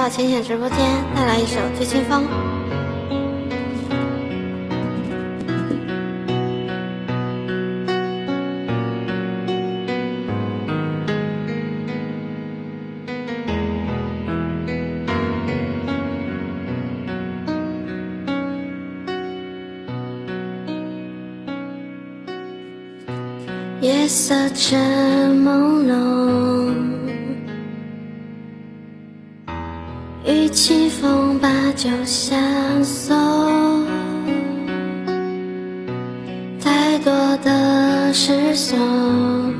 到浅浅直播间，带来一首《醉清风》。夜色正朦胧，与清风把酒相送。太多的失踪，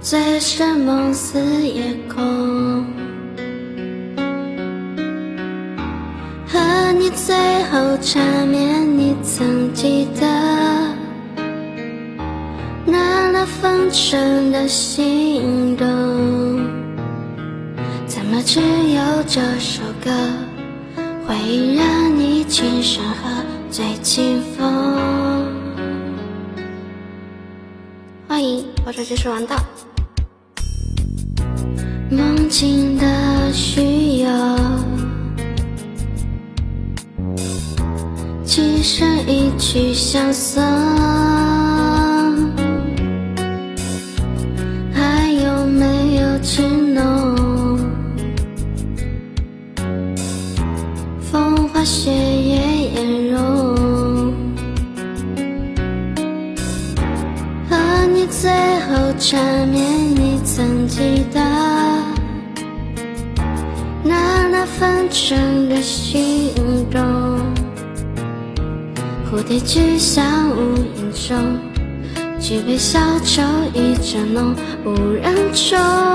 醉生梦死夜空，和你最后缠绵，你曾记得？风尘的心动，只有这首歌会让你轻声喝醉清风？欢迎，我这就是王道。梦境的虚有，今生一曲相送。雪月颜容，和你最后缠绵，你曾记得那那风尘的心动，蝴蝶只向无影踪。举杯消愁意正浓，无人中。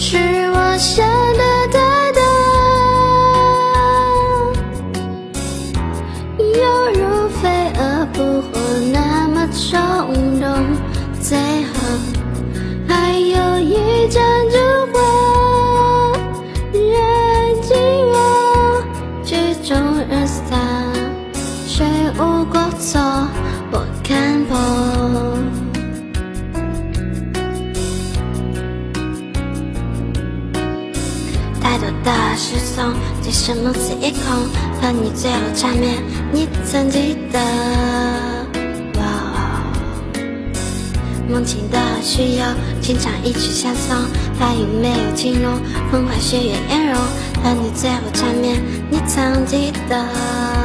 是我想得太多，犹如飞蛾扑火那么冲动，最后还有一盏烛火。燃尽，我聚终人散，谁无过错？的失踪，只是梦醒夜空，和你最后缠绵，你曾记得？梦境的虚有，经常一曲相送，还有没有情浓？风花雪月颜容，和你最后缠绵，你曾记得？